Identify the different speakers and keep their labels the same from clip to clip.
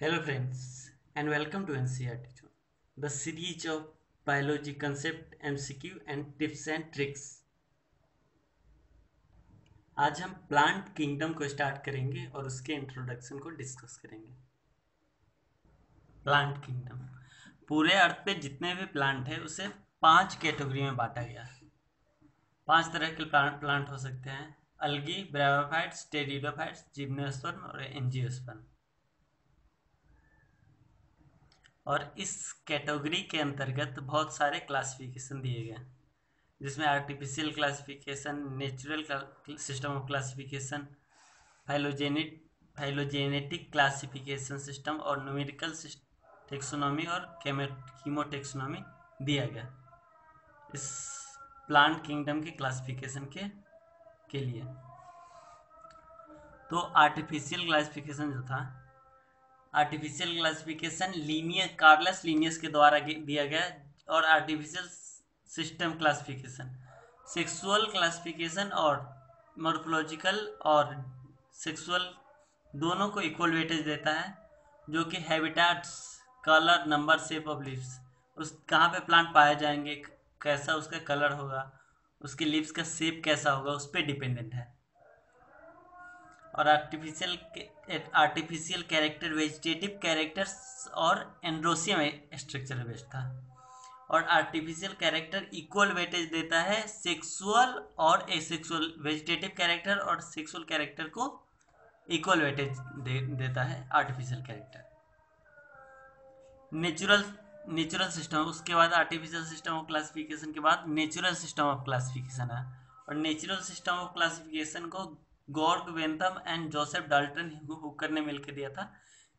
Speaker 1: Hello friends and welcome to NCRT Zone, the series of biology concept, MCQ and tips and tricks. आज हम plant kingdom को start करेंगे और उसके introduction को डिस्कस करेंगे। प्लांट किंगडम पूरे अर्थ पे जितने भी प्लांट है उसे पाँच कैटेगरी में बांटा गया है। पाँच तरह के प्लांट प्लांट हो सकते हैं। अलगी ब्रायोफाइट्स टेरिडोफाइट्स जिम्नोस्पर्म और एंजियोस्पर्म और इस कैटेगरी के अंतर्गत बहुत सारे क्लासिफिकेशन दिए गए जिसमें artificial classification natural system of classification phylogenetic phylogenetic classification system और न्यूमेरिकल टेक्सोनॉमी और कीमोटेक्सोनॉमी दिया गया इस प्लांट किंगडम के क्लासिफिकेशन के के लिए। तो आर्टिफिशियल क्लासिफिकेशन जो था artificial classification Linnaeus Carolus Linnaeus के द्वारा दिया गया और artificial system classification sexual classification और मॉर्फोलॉजिकल और सेक्सुअल दोनों को इक्वल वेटेज देता है, जो कि habitats colour number shape of lips उस, कहाँ पे प्लांट पाए जाएँगे कैसा उसका कलर होगा, उसके लिप्स का शेप कैसा होगा, उस पर डिपेंडेंट है। और artificial artificial character vegetative characters और एंड्रोसियम स्ट्रक्चर बेस्ड था। और आर्टिफिशियल कैरेक्टर इक्वल वेटेज देता है सेक्सुअल और एसेक्सुअल वेजिटेटिव कैरेक्टर और सेक्सुअल कैरेक्टर को इक्वल वेटेज दे, देता है artificial character natural natural system उसके बाद आर्टिफिशियल सिस्टम ऑफ़ क्लासिफिकेशन के बाद नेचुरल सिस्टम ऑफ़ क्लासिफिकेशन है और नेचुरल सिस्टम ऑफ़ क्लासिफिकेशन को गॉर्ग Bentham and Joseph Dalton Hooker ने मिलकर दिया था।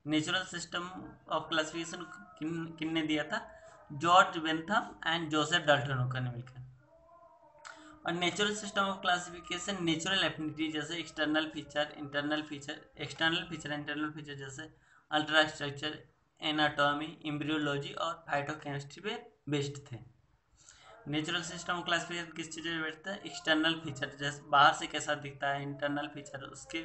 Speaker 1: नेचुरल सिस्टम ऑफ़ क्लासिफिकेशन किन ने दिया था? George Bentham and Joseph Dalton Hooker ने मिलकर और natural system of classification, natural affinity जैसे external feature, internal feature, external feature, internal feature जैसे अल्ट्रा स्ट्रक्चर एनाटॉमी इम्ब्रियोलॉजी और फाइटोकेमिस्ट्री पे बेस्ड थे। नेचुरल सिस्टम क्लासिफिकेशन किस चीज़ में बैठता है? एक्सटर्नल फीचर जैसे बाहर से कैसा दिखता है इंटरनल फीचर उसके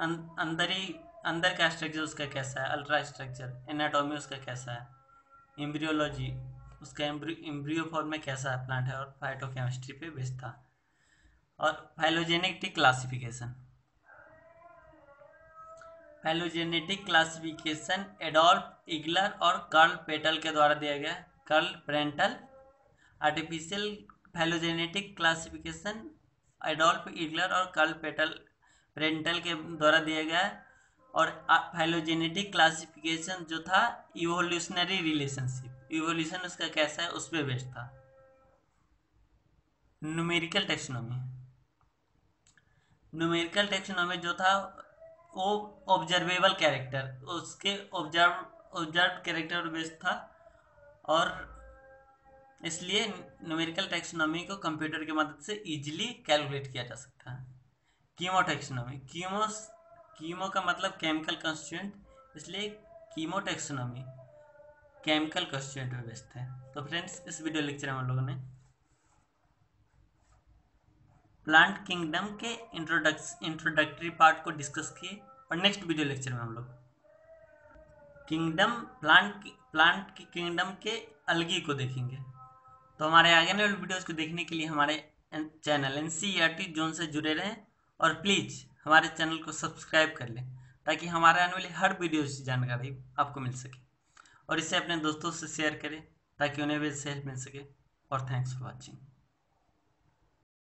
Speaker 1: अं, अंदर ही अंदर का स्ट्रक्चर उसका कैसा है? अल्ट्रा स्ट्रक्चर एनाटॉमी उसका कैसा है? इम्ब्रियोलॉजी उसका इम्ब्रियो फॉर्म में कैसा है प्लांट है? और फाइटोकेमिस्ट्री पे बेस्ड था और phylogenetic classification phylogenetic classification Adolf Engler और कर्ल पेटल के द्वारा दिया गया Karl Prantl artificial phylogenetic classification Adolf Engler और कर्ल पेटल प्रेंटल के द्वारा दिया गया और फैलोजेनेटिक क्लासिफिकेशन जो था इवोल्यूशनरी रिलेशनशिप इवोल्यूशन उसका कैसा है उस पर बेस्ड था। न्यूमेरिकल टेक्सोनॉमी न्यूमेरिकल टेक्सोनॉमी जो था, वो ऑब्जर्वेबल कैरेक्टर उसके ऑब्ज़र्व ऑब्ज़र्व कैरेक्टर बेस्ड था। और इसलिए न्यूमेरिकल टेक्सोनॉमी को कंप्यूटर की मदद से इजीली कैलकुलेट किया जा सकता है। कीमो टेक्सोनॉमी कीमो कीमो का मतलब केमिकल कंस्टिट्यूएंट इसलिए कीमो टेक्सोनॉमी केमिकल कंस्टिट्यूएंट में बेस्ड है। तो फ्रेंड्स इस वीडियो लेक्चर में हम लोगों ने प्लांट किंगडम के इंट्रोडक्स इंट्रोडक्टरी पार्ट को डिस्कस किए और नेक्स्ट वीडियो लेक्चर में हम लोग किंगडम प्लांट प्लांट की किंगडम के अलगी को देखेंगे। तो हमारे आगे वाले वीडियोज़ को देखने के लिए हमारे चैनल एन टी जोन से जुड़े रहें और प्लीज़ हमारे चैनल को सब्सक्राइब कर लें ताकि हमारे आने वाली हर वीडियो की जानकारी आपको मिल सके। और इसे अपने दोस्तों से शेयर करें ताकि उन्हें भी सेल्फ मिल सके। और थैंक्स फॉर वॉचिंग